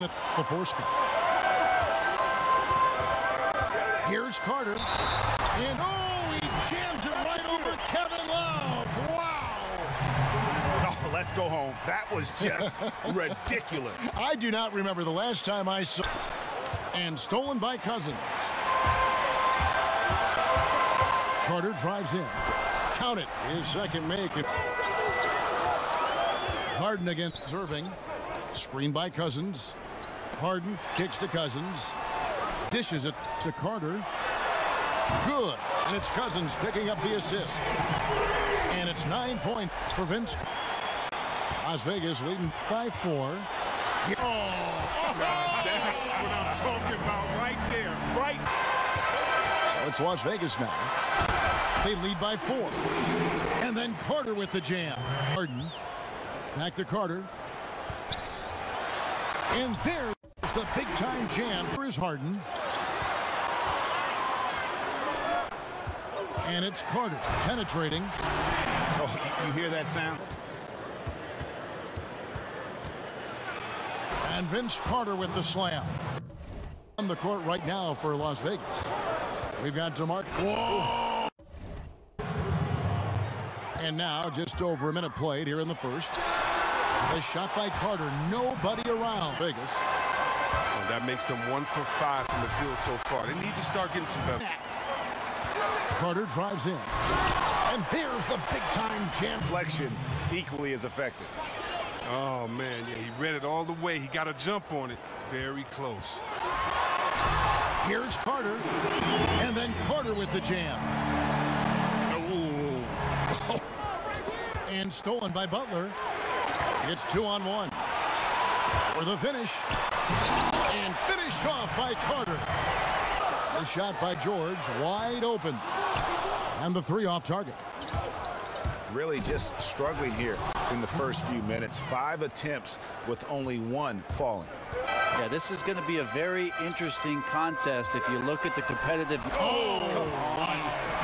the force spot. Here's Carter. And oh, he jams it right over Kevin Love. Wow. Oh, let's go home. That was just ridiculous. I do not remember the last time I saw. And stolen by Cousins. Carter drives in. Count it. His second make. Harden against Irving. Screen by Cousins. Harden kicks to Cousins. Dishes it to Carter. Good. And it's Cousins picking up the assist. And it's nine points for Vince. Las Vegas leading by four. Oh, oh, that's what I'm talking about right there. Right. So it's Las Vegas now. They lead by four. And then Carter with the jam. Harden. Back to Carter. And there's the big-time jam. Here is Harden. And it's Carter penetrating. Oh, you hear that sound? And Vince Carter with the slam. On the court right now for Las Vegas. We've got DeMar. Whoa! And now just over a minute played here in the first. The shot by Carter. Nobody around. Vegas. Well, that makes them one for five from the field so far. They need to start getting some better. Carter drives in. And there's the big-time jam. Flexion equally as effective. Oh, man, yeah, he read it all the way. He got a jump on it. Very close. Here's Carter. And then Carter with the jam. Ooh. And stolen by Butler. It's two on one. For the finish. And finish off by Carter. The shot by George, wide open. And the three off target. Really just struggling here in the first few minutes. Five attempts with only one falling. Yeah, this is going to be a very interesting contest if you look at the competitive. Oh,